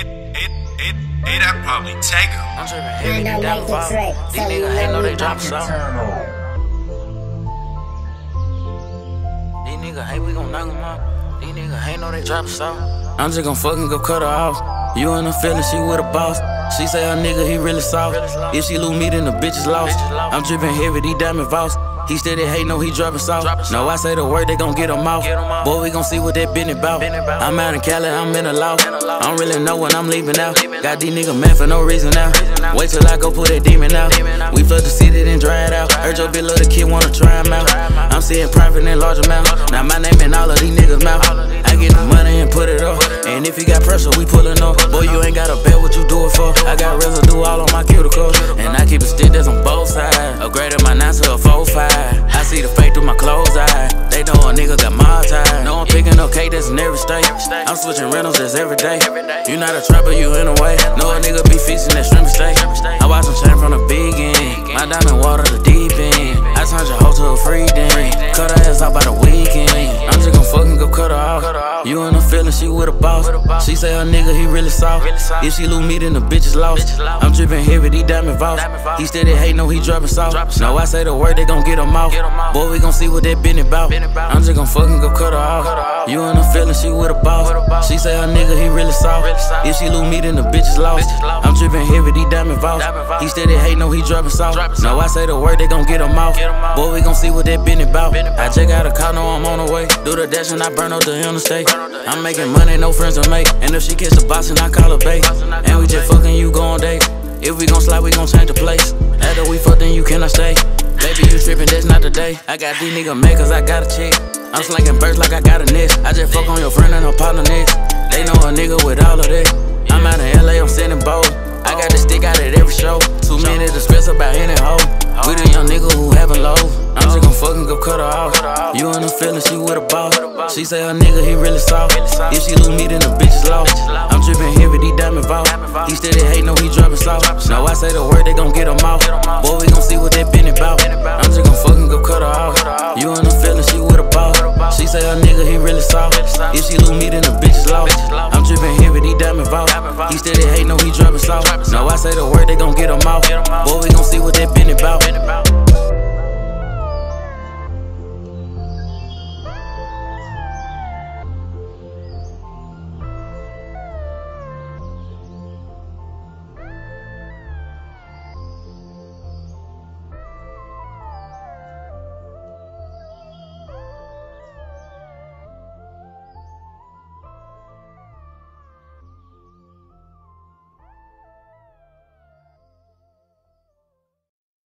it, it, it, it, I probably take her. I'm tripping heavy, they down the fall. These niggas hate, know they drop a song. These niggas hate, we gon' knock them off. These niggas hate, know they drop a song. I'm just gon' fucking go cut her off. You in the feeling, she with a boss. She say her nigga, he really soft. If she lose me, then the bitch is lost. I'm dripping heavy, these diamond vaults. He steady hate, no, he dropping soft. No, I say the word, they gon' get him off. Boy, we gon' see what that business bout. I'm out in Cali, I'm in a law. I don't really know when I'm leaving out. Got these niggas mad for no reason now. Wait till I go put that demon out. We flood the city, then dry it out. Heard your bitch little kid wanna try him out. I'm seeing private in large amount. Now my name in all of these niggas' mouth. I get the money and put it up. And if you got pressure, we pullin' up. Boy, you ain't gotta bet what you do it for. I got residue all on my cuticles. And I keep a stick that's on both sides. Upgraded my 9 to a 4-5. I see the fake through my clothes eye. They know a nigga got my tie. Know I'm picking up cake that's in every state. I'm switching rentals that's every day. You not a trapper, you in a way. Know a nigga be feasting that shrimp steak. I watch him change from the big end. My diamond water the she with a boss. She say her nigga, he really soft. If she lose me, then the bitch is lost. I'm dripping heavy, these diamond vaults. He steady hate, no, he dropping soft. No, I say the word, they gon' get him off. Boy, we gon' see what that business about. I'm just gon' fucking go cut her off. You in the feeling, she with a boss. She say her nigga, he really soft. If she lose me, then the bitch is lost. I'm dripping heavy, these diamond vaults. He steady hate, no, he dropping soft. No, I say the word, they gon' get him off. Boy, we gon' see what that business about. I just got a car, no, I'm on the way. Do the dash and I burn up the interstate. I'm making money, no friends to make. And if she kiss the boss, and I call her babe. And we just fucking, you go on date. If we gon' slide, we gon' change the place. After we fuck, then you cannot stay. Baby, you trippin', that's not the day. I got these niggas mad cause I got a chick. I'm slinging birds like I got a nest. I just fuck on your friend and her partner next. They know a nigga with all of that. I'm out in LA, I'm sending bold. I got the stick out at every show. Too many to stress about any hoe. We the young nigga who having low. I'm just gon' fucking go cut her off. You in the feeling, she with a boss. She say her nigga, he really soft. If she lose me, then the bitch is lost. I'm dripping heavy, these diamond vaults. He steady hate, no, he dropping soft. No, I say the word, they gon' get him off. Boy, we gon' see what that business bout. I'm just gon' fucking go cut her off. You in the feeling, she with a boss. She say her nigga, he really soft. If she lose me, then the bitch is lost. I'm dripping heavy, these diamond vaults. He steady hate, no, he dropping soft. No, I say the word, they gon' get him off. Boy, we gon' see what that business bout.